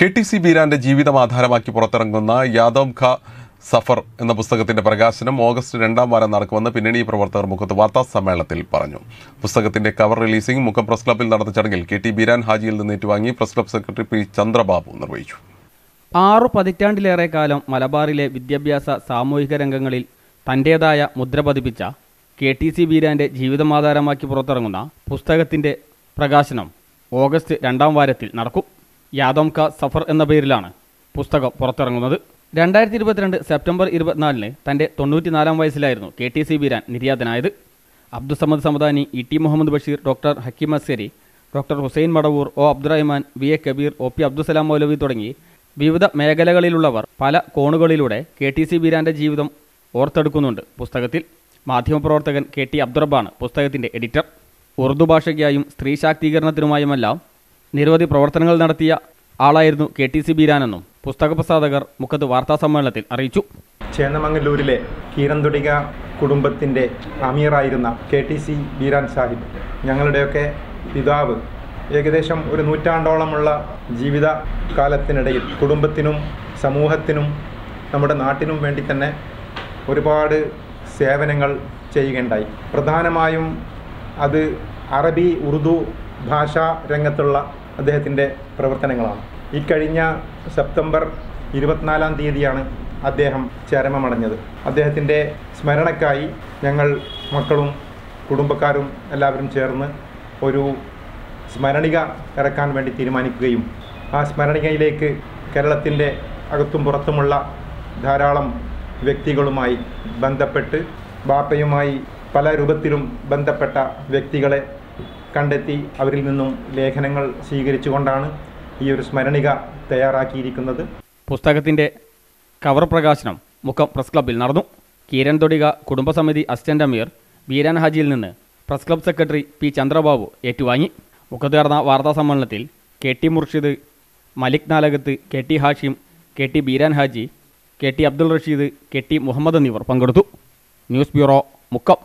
K T C ബീരാന്റെ ജീവിതം ആധാരമാക്കി പുറത്തിറങ്ങുന്ന യാദവ് ഖ സഫർ എന്ന പുസ്തകത്തിന്റെ പ്രകാശനം ഓഗസ്റ്റ് രണ്ടാം വാരം നടക്കുമെന്ന് പിന്നണി പ്രവർത്തകർ മുഖത്ത് വാർത്താ സമ്മേളനത്തിൽ പറഞ്ഞു. പുസ്തകത്തിന്റെ കവർ റിലീസിംഗ് മുഖം പ്രസ് ക്ലബ്ബിൽ നടന്ന ചടങ്ങിൽ കെ ടി ബീരാൻ ഹാജിയിൽ നിന്ന് ഏറ്റുവാങ്ങി press club secretary P Chandrababu നിർവഹിച്ചു. ആറു പതിറ്റാണ്ടിലേറെ കാലം മലബാറിലെ വിദ്യാഭ്യാസ സാമൂഹിക രംഗങ്ങളിൽ തന്റേതായ മുദ്ര പതിപ്പിച്ച കെ ടി സി ബീരാന്റെ ജീവിതമാധാരമാക്കി പുറത്തിറങ്ങുന്ന പുസ്തകത്തിന്റെ പ്രകാശനം ഓഗസ്റ്റ് രണ്ടാം വാരത്തിൽ നടക്കും. യാദവ് ക സഫർ എന്ന പേരിലാണ് പുസ്തകം പുറത്തിറങ്ങുന്നത്. രണ്ടായിരത്തി ഇരുപത്തിരണ്ട് സെപ്റ്റംബർ ഇരുപത്തിനാലിന് തന്റെ തൊണ്ണൂറ്റിനാലാം വയസ്സിലായിരുന്നു K T C Beeran നിര്യാതനായത്. Abdussamad Samadani E T Muhammad Basheer doctor Hakeem Azhari doctor Hussain Madavoor O Abdurahman V A Kabeer O P Abdussalam Moulavi തുടങ്ങി വിവിധ മേഖലകളിലുള്ളവർ പല കോണുകളിലൂടെ കെ ടി സി ബീരാന്റെ ജീവിതം ഓർത്തെടുക്കുന്നുണ്ട് പുസ്തകത്തിൽ. മാധ്യമപ്രവർത്തകൻ കെ ടി അബ്ദുറബാണ് പുസ്തകത്തിന്റെ എഡിറ്റർ. ഉറുദു ഭാഷയ്ക്കായും സ്ത്രീ ശാക്തീകരണത്തിനുമായുമെല്ലാം നിരവധി പ്രവർത്തനങ്ങൾ നടത്തിയ ആളായിരുന്നു കെ ടി സി ബീരാനെന്നും പുസ്തക പ്രസാധകർ മുഖത്ത് വാർത്താസമ്മേളനത്തിൽ അറിയിച്ചു. ചേന്നമംഗല്ലൂരിലെ കീരന്തുടിക കുടുംബത്തിന്റെ അമീറായിരുന്ന K T C Beeran Sahib ഞങ്ങളുടെയൊക്കെ പിതാവ് ഏകദേശം ഒരു നൂറ്റാണ്ടോളമുള്ള ജീവിത കാലത്തിനിടയിൽ കുടുംബത്തിനും സമൂഹത്തിനും നമ്മുടെ നാട്ടിനും വേണ്ടി തന്നെ ഒരുപാട് സേവനങ്ങൾ ചെയ്യുകയുണ്ടായി. പ്രധാനമായും അത് അറബി ഉറുദു ഭാഷാ രംഗത്തുള്ള അദ്ദേഹത്തിന്റെ പ്രവർത്തനങ്ങളാണ്. ഇക്കഴിഞ്ഞ സെപ്റ്റംബർ ഇരുപത്തിനാലാം തീയതിയാണ് അദ്ദേഹം ചരമമടഞ്ഞത്. അദ്ദേഹത്തിന്റെ സ്മരണക്കായി ഞങ്ങൾ മക്കളും കുടുംബക്കാരും എല്ലാവരും ചേർന്ന് ഒരു സ്മരണിക ഇറക്കാൻ വേണ്ടി തീരുമാനിക്കുകയും ആ സ്മരണികയിലേക്ക് കേരളത്തിന്റെ അകത്തും പുറത്തുമുള്ള ധാരാളം വ്യക്തികളുമായി ബന്ധപ്പെട്ട് ബാപ്പയുമായി പല രൂപത്തിലും ബന്ധപ്പെട്ട വ്യക്തികളെ കണ്ടെത്തി അവരിൽ നിന്നും ലേഖനങ്ങൾ സ്വീകരിച്ചുകൊണ്ടാണ് ഈ ഒരു സ്മരണിക തയ്യാറാക്കിയിരിക്കുന്നത്. പുസ്തകത്തിന്റെ കവർ പ്രകാശനം മുഖം പ്രസ് ക്ലബ്ബിൽ നടന്നു. കീരൻ തൊടിക കുടുംബസമിതി അസിസ്റ്റന്റ് അമീർ ബീരാൻ ഹാജിയിൽ നിന്ന് press club secretary P Chandrababu ഏറ്റുവാങ്ങി. മുഖത്ത് നടന്ന വാർത്താ സമ്മേളനത്തിൽ K T Murshid Malik Nalakath K T Hashim K T Beeran Haji K T Abdul Rasheed K T Muhammad എന്നിവർ പങ്കെടുത്തു. News bureau Mukkam.